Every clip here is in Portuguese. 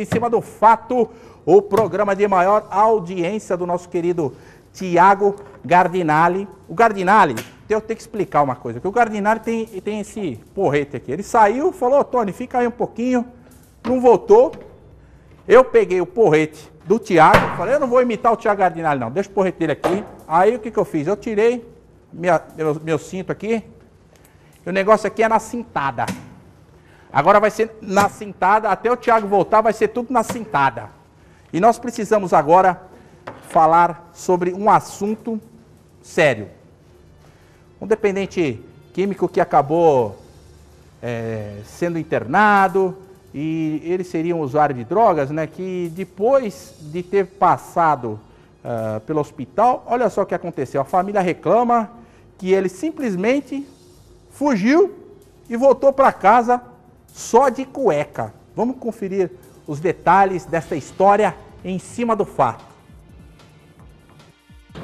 Em cima do fato, o programa de maior audiência do nosso querido Tiago Gardinali. O Gardinali, eu tenho que explicar uma coisa, que o Gardinali tem, tem esse porrete aqui. Ele saiu, falou, Tony, fica aí um pouquinho, não voltou. Eu peguei o porrete do Tiago, falei, eu não vou imitar o Tiago Gardinali não, deixa o porrete dele aqui. Aí o que, que eu fiz? Eu tirei minha, meu, meu cinto aqui, e o negócio aqui é na cintada. Agora vai ser na cintada, até o Tiago voltar, vai ser tudo na cintada. E nós precisamos agora falar sobre um assunto sério. Um dependente químico que acabou é, sendo internado e ele seria um usuário de drogas, né? Que depois de ter passado uh, pelo hospital, olha só o que aconteceu. A família reclama que ele simplesmente fugiu e voltou para casa só de cueca. Vamos conferir os detalhes dessa história em cima do fato.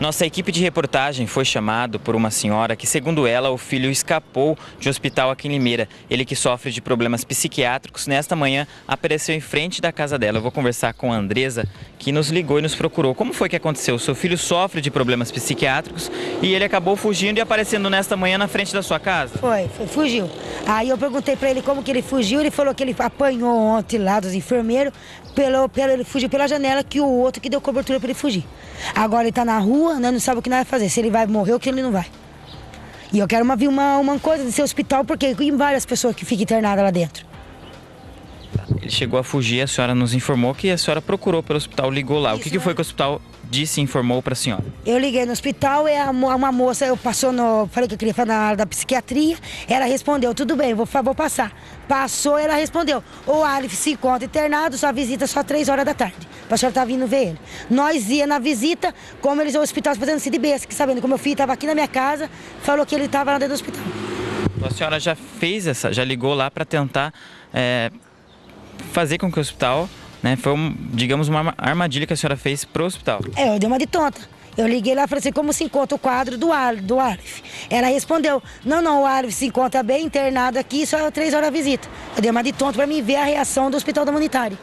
Nossa equipe de reportagem foi chamado por uma senhora que, segundo ela, o filho escapou de um hospital aqui em Limeira. Ele que sofre de problemas psiquiátricos, nesta manhã apareceu em frente da casa dela. Eu vou conversar com a Andresa, que nos ligou e nos procurou. Como foi que aconteceu? O seu filho sofre de problemas psiquiátricos e ele acabou fugindo e aparecendo nesta manhã na frente da sua casa? Foi, foi fugiu. Aí eu perguntei para ele como que ele fugiu, ele falou que ele apanhou ontem lá dos enfermeiros, pelo, pelo, ele fugiu pela janela, que o outro que deu cobertura para ele fugir. Agora ele está na rua, né, não sabe o que nós vai fazer, se ele vai morrer ou que ele não vai. E eu quero uma, uma, uma coisa desse hospital, porque tem várias pessoas que ficam internadas lá dentro. Ele chegou a fugir, a senhora nos informou que a senhora procurou pelo hospital, ligou lá. Isso, o que, que foi que o hospital disse e informou para a senhora? Eu liguei no hospital e uma moça, eu passou no. Falei que eu queria falar na área da psiquiatria. Ela respondeu, tudo bem, vou, vou passar. Passou, ela respondeu. O Alif se encontra internado, sua visita só três horas da tarde. A senhora tá vindo ver ele. Nós ia na visita, como eles o hospital fazendo CDB, que sabendo que meu filho estava aqui na minha casa, falou que ele estava lá dentro do hospital. A senhora já fez essa, já ligou lá para tentar é, fazer com que o hospital né? Foi, um, digamos, uma armadilha que a senhora fez pro hospital. É, eu dei uma de tonta. Eu liguei lá e falei assim, como se encontra o quadro do, Ar, do Arif? Ela respondeu, não, não, o Arif se encontra bem internado aqui, só três horas a visita. Eu dei uma de tonto para mim ver a reação do hospital da Humanitária.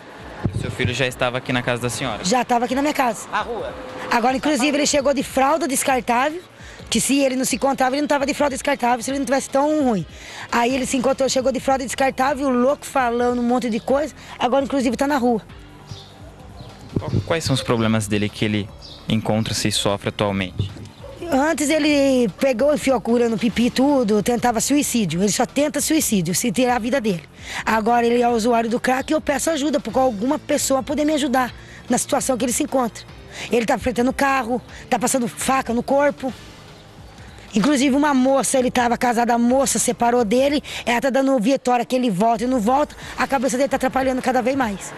Seu filho já estava aqui na casa da senhora? Já estava aqui na minha casa. Na rua? Agora, inclusive, ele chegou de fralda descartável, que se ele não se encontrava, ele não estava de fralda descartável, se ele não tivesse tão ruim. Aí ele se encontrou, chegou de fralda descartável, louco, falando um monte de coisa, agora, inclusive, está na rua. Quais são os problemas dele que ele encontra-se e sofre atualmente? Antes ele pegou, enfiou cura no pipi tudo, tentava suicídio. Ele só tenta suicídio, se tirar a vida dele. Agora ele é usuário do crack e eu peço ajuda, porque alguma pessoa poder me ajudar na situação que ele se encontra. Ele tá enfrentando carro, tá passando faca no corpo. Inclusive uma moça, ele estava casado, a moça separou dele, ela tá dando vitória que ele volta e não volta, a cabeça dele tá atrapalhando cada vez mais.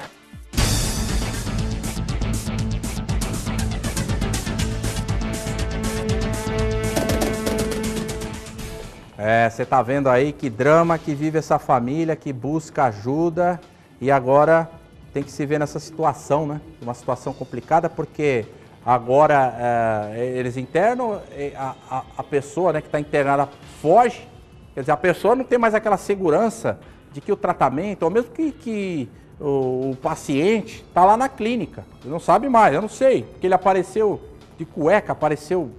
É, você está vendo aí que drama que vive essa família, que busca ajuda e agora tem que se ver nessa situação, né? Uma situação complicada porque agora é, eles internam, a, a, a, pessoa né, que está internada foge, quer dizer, a pessoa não tem mais aquela segurança de que o tratamento, ou mesmo que, que o, o paciente está lá na clínica, ele não sabe mais, eu não sei, porque ele apareceu de cueca, apareceu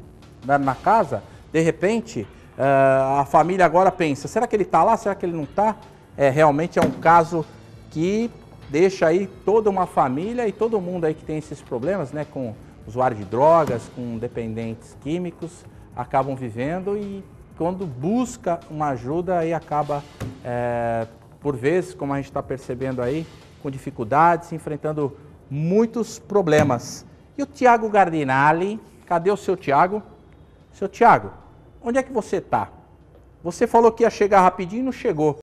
na, na casa, de repente Uh, a família agora pensa, será que ele está lá? Será que ele não está? É, realmente é um caso que deixa aí toda uma família e todo mundo aí que tem esses problemas, né, com usuário de drogas, com dependentes químicos, acabam vivendo e quando busca uma ajuda aí acaba, é, por vezes, como a gente está percebendo aí, com dificuldades, enfrentando muitos problemas. E o Tiago Gardinali, cadê o seu Tiago? Seu Tiago, Onde é que você está? Você falou que ia chegar rapidinho e não chegou.